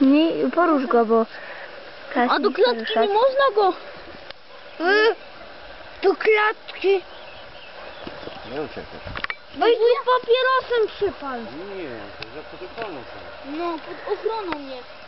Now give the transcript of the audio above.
Nie, porusz go, bo... A tak do klatki nie można go. Y, Do klatki. Nie uciekaj. No Weź tu papierosem przypal. Nie, to za protokolą są. No, pod ochroną jest.